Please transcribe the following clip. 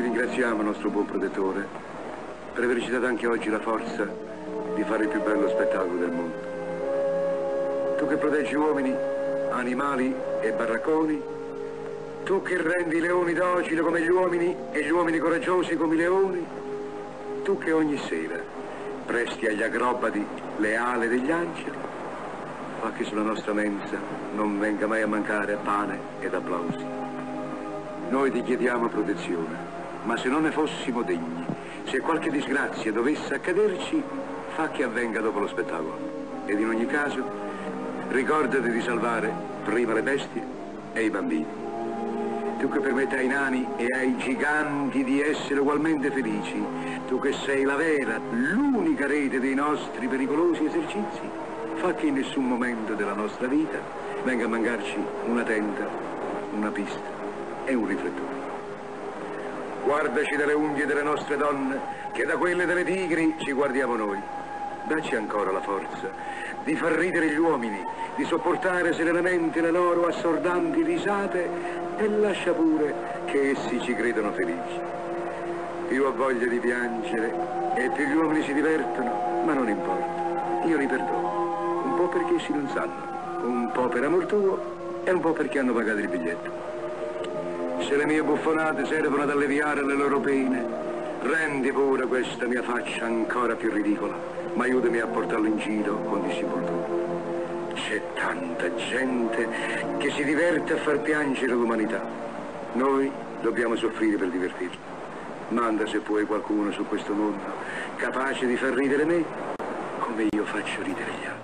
ringraziamo il nostro buon protettore per averci dato anche oggi la forza di fare il più bello spettacolo del mondo. Tu che proteggi uomini, animali e barracconi, tu che rendi i leoni docili come gli uomini e gli uomini coraggiosi come i leoni, tu che ogni sera presti agli acrobati le ale degli angeli, fa che sulla nostra mensa non venga mai a mancare pane ed applausi. Noi ti chiediamo protezione, ma se non ne fossimo degni, se qualche disgrazia dovesse accaderci, fa che avvenga dopo lo spettacolo. Ed in ogni caso, ricordati di salvare prima le bestie e i bambini. Tu che permetti ai nani e ai giganti di essere ugualmente felici, tu che sei la vera, l'unica rete dei nostri pericolosi esercizi, fa che in nessun momento della nostra vita venga a mancarci una tenda, una pista e un riflettore. Guardaci dalle unghie delle nostre donne, che da quelle delle tigri ci guardiamo noi. Dacci ancora la forza di far ridere gli uomini, di sopportare serenamente le loro assordanti risate e lascia pure che essi ci credano felici. Più ho voglia di piangere e più gli uomini si divertono, ma non importa, io li perdono, un po' perché essi non sanno, un po' per amor tuo e un po' perché hanno pagato il biglietto. Se le mie buffonate servono ad alleviare le loro pene, rendi pure questa mia faccia ancora più ridicola, ma aiutami a portarlo in giro con disinvoltura. C'è tanta gente che si diverte a far piangere l'umanità. Noi dobbiamo soffrire per divertirci. Manda se puoi qualcuno su questo mondo capace di far ridere me come io faccio ridere gli altri.